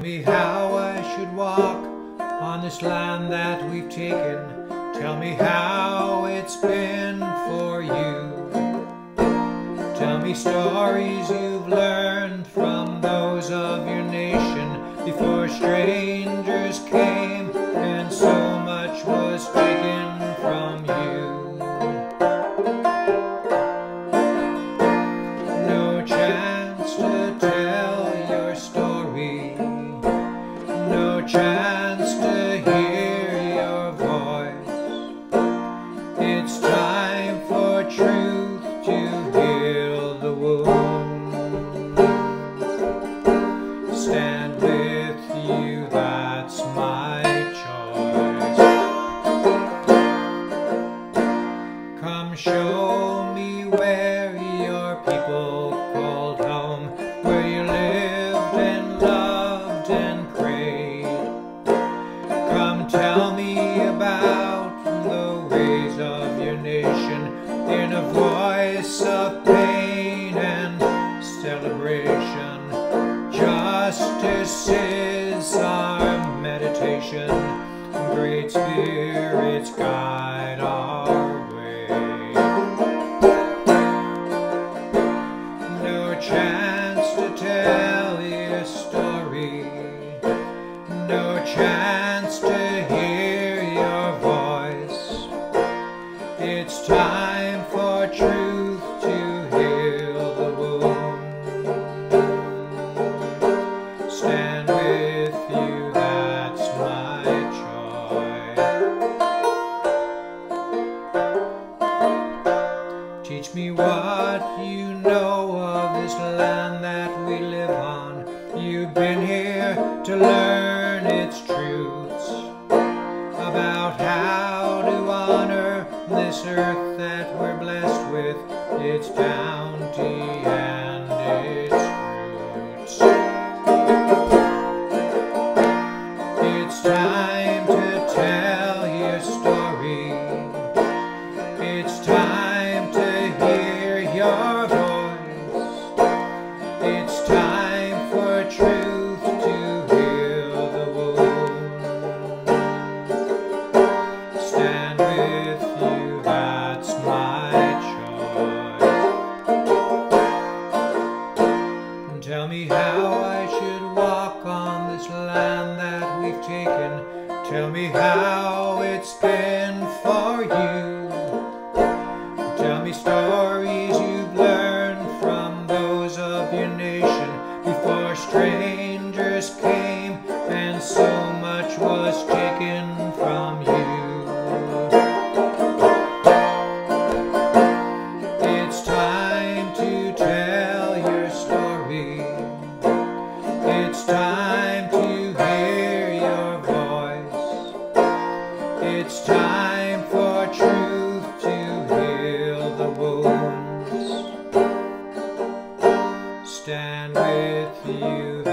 Tell me how I should walk on this land that we've taken. Tell me how it's been for you. Tell me stories you've learned from those of your nation before strangers Time meditation. Great spirits guide our way. No chance to tell your story. No chance to hear your voice. It's time for truth to heal the wound. Stand with you, Teach me what you know of this land that we live on. You've been here to learn its truths about how to honor this earth that we're blessed with, its bounty Tell me how I should walk on this land that we've taken. Tell me how it's been for you. Tell me stories time to hear your voice. It's time for truth to heal the wounds. Stand with you.